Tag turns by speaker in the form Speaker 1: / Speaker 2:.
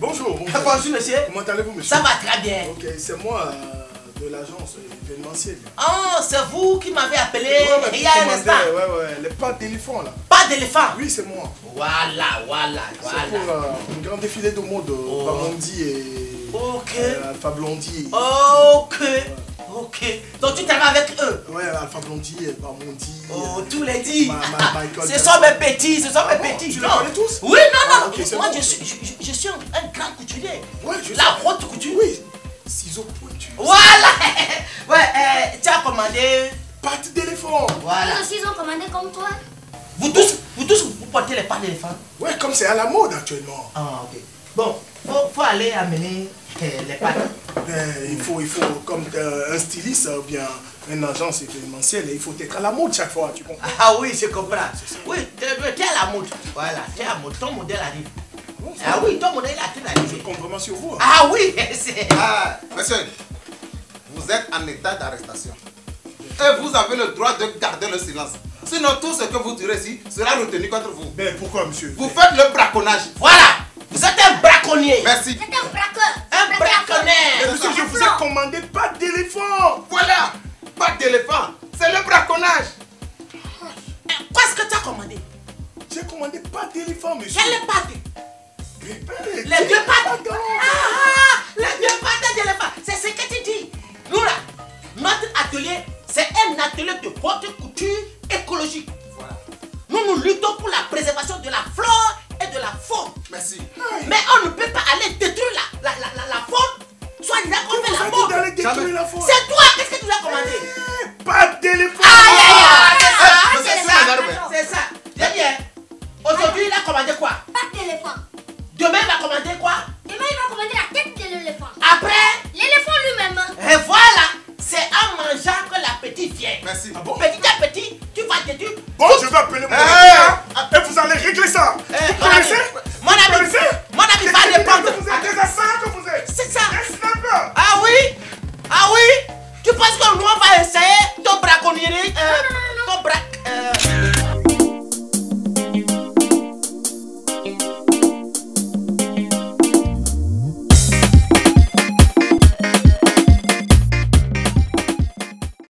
Speaker 1: Bonjour monsieur.
Speaker 2: Comment allez-vous, monsieur
Speaker 1: Ça va très bien.
Speaker 2: Ok, c'est moi euh, de l'agence événementielle.
Speaker 1: Oh, c'est vous qui m'avez appelé
Speaker 2: Ouais,
Speaker 1: il y a un instant.
Speaker 2: Ouais, ouais, les pas d'éléphant là.
Speaker 1: Pas d'éléphant?
Speaker 2: Oui, c'est moi.
Speaker 1: Voilà, voilà,
Speaker 2: C'est
Speaker 1: voilà.
Speaker 2: pour euh, un grand défilé de mode,
Speaker 1: Oh.
Speaker 2: Bamondi et
Speaker 1: Ok.
Speaker 2: euh, Alpha Blondie.
Speaker 1: Ok. Ok. Donc tu travailles avec eux?
Speaker 2: Ouais, Alpha Blondie et Bamondi.
Speaker 1: Oh, tous les dix. Ce sont mes petits, ce sont mes
Speaker 2: Ah
Speaker 1: petits.
Speaker 2: tu les connais tous?
Speaker 1: Oui, Moi, je, suis, je, je- suis un, un grand couturier.
Speaker 2: Ouais, je
Speaker 1: La
Speaker 2: sais.
Speaker 1: haute couture.
Speaker 2: Oui, ciseaux pointus.
Speaker 1: Voilà. Ouais, euh, tu as commandé.
Speaker 2: Pâte d'éléphant.
Speaker 1: Voilà.
Speaker 3: Aussi, ils ont commandé comme toi.
Speaker 1: Vous tous, vous tous, vous portez les pas d'éléphant.
Speaker 2: Ouais, comme c'est à la mode actuellement.
Speaker 1: Ah, ok. Bon, faut, faut aller amener les.
Speaker 2: Ben, il faut, il faut, comme un styliste ou bien une agence événementielle, il faut être à la mode chaque fois, tu comprends?
Speaker 1: Ah oui, je comprends. Oui, tu es à la mode. Voilà, tu es à la mode. Ton modèle arrive. Ah oui, ton modèle a tout
Speaker 2: Je compte vraiment sur vous. hein.
Speaker 1: Ah oui, c'est...
Speaker 4: Ah, monsieur, vous êtes en état d'arrestation. Et vous avez le droit de garder le silence. Sinon, tout ce que vous direz ici sera retenu contre vous.
Speaker 2: Ben, pourquoi, monsieur?
Speaker 4: Vous faites le braconnage.
Speaker 1: Voilà, vous êtes un braconnier.
Speaker 4: Merci.
Speaker 2: Commandé pas d'éléphant
Speaker 4: Voilà, pas d'éléphant. C'est le braconnage.
Speaker 1: Qu'est-ce que tu as commandé?
Speaker 2: J'ai commandé pas d'éléphant, monsieur.
Speaker 1: Quelle pâte
Speaker 2: Mais, ben,
Speaker 1: Les deux pâtes
Speaker 2: Attends.
Speaker 1: Ah, ah, les deux pâtes d'éléphant. C'est ce que tu dis. Nous là, notre atelier, c'est un atelier de haute La la. C'est toi, qu'est-ce que tu as commandé?
Speaker 2: Eh, Pas d'éléphant
Speaker 1: Aïe aïe aïe, c'est ça,
Speaker 4: Ah,
Speaker 1: c'est ça, c'est ça. Très bien. Aujourd'hui, il a commandé quoi?
Speaker 3: Pas d'éléphant.
Speaker 1: Demain, il va commander quoi?
Speaker 3: Demain, il va commander la tête de l'éléphant.
Speaker 1: Après,
Speaker 3: L'éléphant lui-même. hein.
Speaker 1: et voilà, c'est en mangeant que l'appétit vient.
Speaker 4: Merci.
Speaker 2: Ah bon?
Speaker 1: Petit à petit, tu vas détruire.
Speaker 2: Bon, je vais appeler mon
Speaker 4: Eh,
Speaker 2: avocat et vous allez régler ça.
Speaker 1: Eh,
Speaker 2: vous connaissez? Snappers.
Speaker 1: Ah oui Ah oui Tu penses que nous on va essayer ton braconnier euh,